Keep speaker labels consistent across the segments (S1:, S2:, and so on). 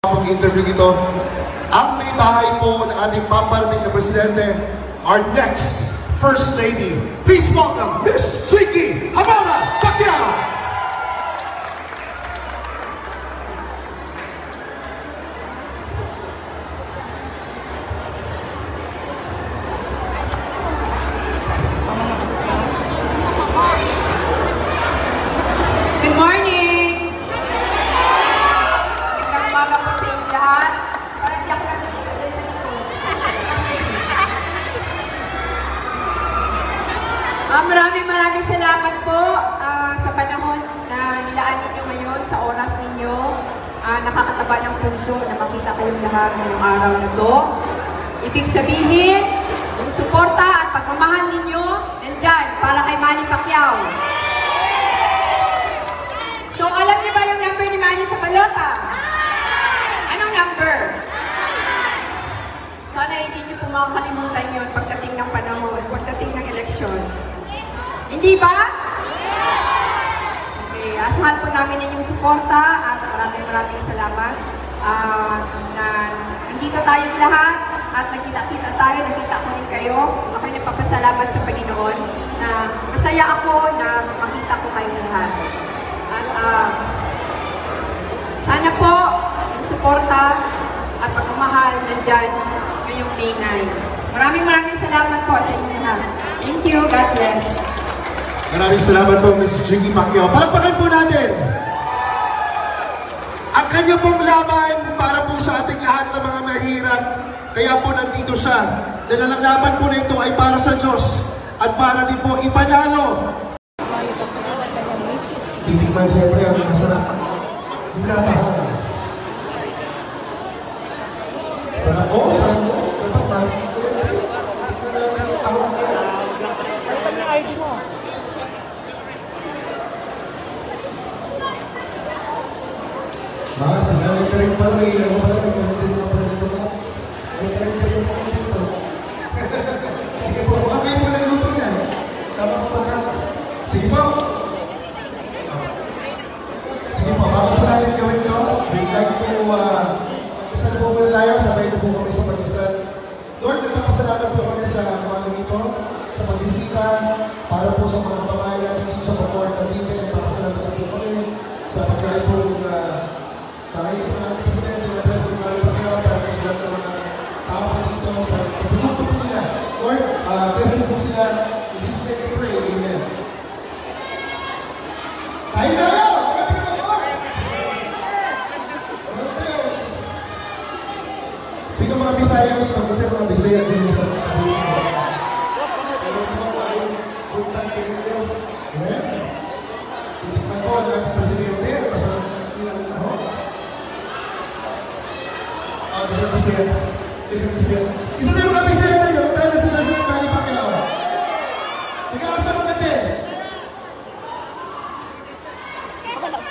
S1: pong interview. Ang may bahay po ng ating paparating na presidente, our next First Lady. Please welcome Miss Chicky Habana Pacquiao!
S2: Salamat po ah, sa panahon na nilaan ninyo ngayon, sa oras ninyo. Ah, nakakataba ng puso na makita kayong lahat ngayong araw na to. Ibig sabihin, yung suporta at pagmamahal ninyo, nandyan para kay Manny Pacquiao. So, alam niyo ba yung number ni Manny sa balota? Anong number? Sana hindi niyo po makakalimutan yun pagdating ng panahon. Hindi ba? Okay, asahan po namin inyong suporta at maraming maraming salamat ah, na nandito tayong lahat at nagkita-kita tayo, nakita ko rin kayo. Ako'y nagpapasalamat sa Panginoon na masaya ako na makita ko kayong lahat. At ah, sana po yung suporta at pagmamahal nandyan ngayong May 9. Maraming maraming salamat po sa inyo lahat. Thank you. God bless.
S1: Maraming salamat po, Miss Chicky Pacquiao. Palakpakan po natin! Ang kanya pong laban para po sa ating lahat ng mga mahirap. Kaya po nandito siya. Dahil ang laban po nito ay para sa Diyos at para din po ipanalo. Titikman siyempre ang masarap. Yung latahon. Sarap. Oo, oh, sarap po. Dapat ba? Tikman natin yung tahong niya. Ah, sinabi ka rin pala may ano pala, may ganito yung pala dito ba? May ganito yung pala dito. Sige po, baka kayo po nagluto niya. Tama po ba ka? Sige po. Sige po, bago po natin gawin to, we'd like to, uh, kasal po muna tayo, sabay na po kami sa pag-isal. Lord, nagpapasalamat po kami sa mga dito, sa pagbisita, para po sa mga pamayan dito sa Pagkor Cavite. Nagpapasalamat po kami sa pagkain po na natin Presidente na President Mario Pacquiao para ng mga dito sa, sa produkto po nila. Lord, uh, bless po sila. Tayo tayo! Magating ang Lord! Magating tayo! Sige mga Bisaya dito, kasi mga Bisaya din sa Hindi ka bisaya. Hindi ka bisaya. Isa yung mga tayo, kung tayo na si President Manny Pacquiao. Ikaw ang sa mga te.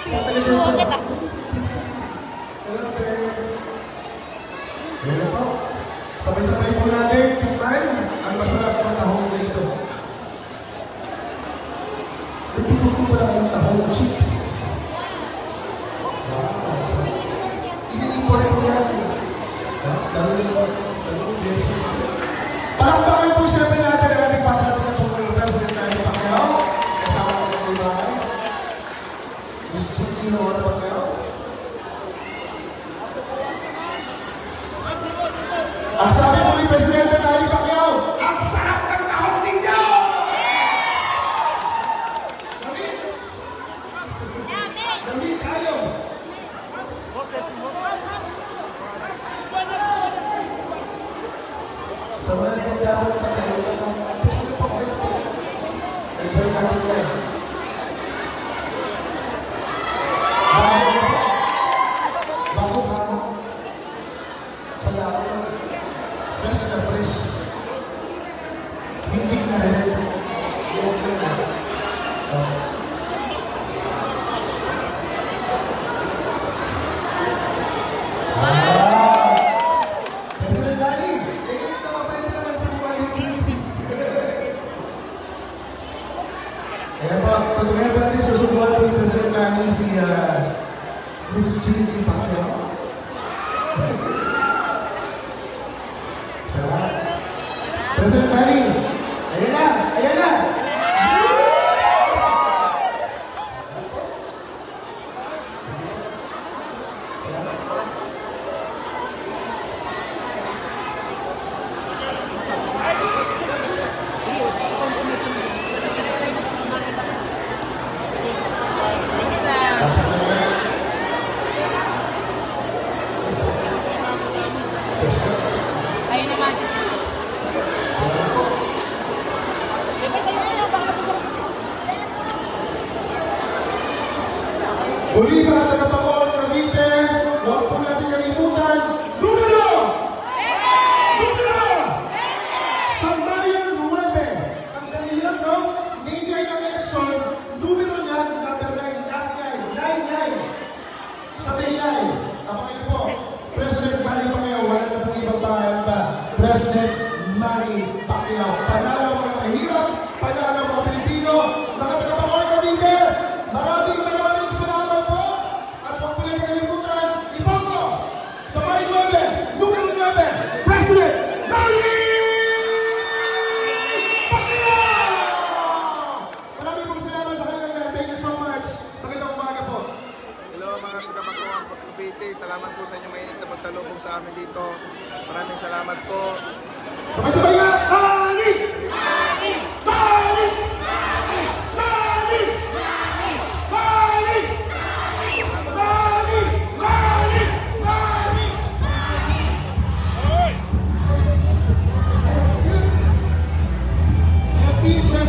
S1: Sa television. Hello po. Sabay-sabay po natin, tikman ang masarap na tahong na ito. Nagtutuko pala kayong tahong.
S3: Espera
S1: Muli mga tagapangol Cavite, huwag po natin kalimutan, numero! Numero! Sa Mayo 9, ang dali lang, no? Ngayon ng election, numero niyan, number 9, dati 9, 9, Sa 9, abangan niyo po, President Manny Pacquiao, wala na pong ibang pangalan pa. President Manny Happy President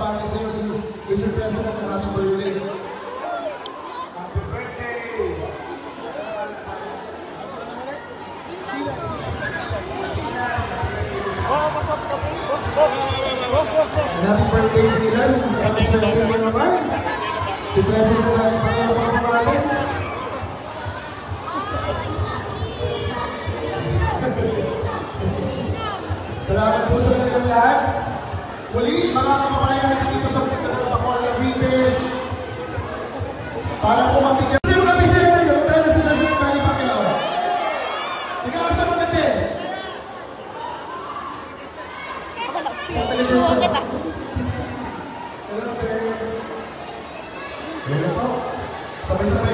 S1: Ayan, babati sa'yo si Mr. President ng happy birthday. Happy birthday. Happy birthday, Dylan. Ang swerte mo naman. Si President natin pa kayo mga pangalan. Salamat po sa kanilang lahat. Muli, mga kababayan natin dito sa Pagkakapakol Cavite. Para po mabigyan. Kasi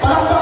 S1: 바랍니다.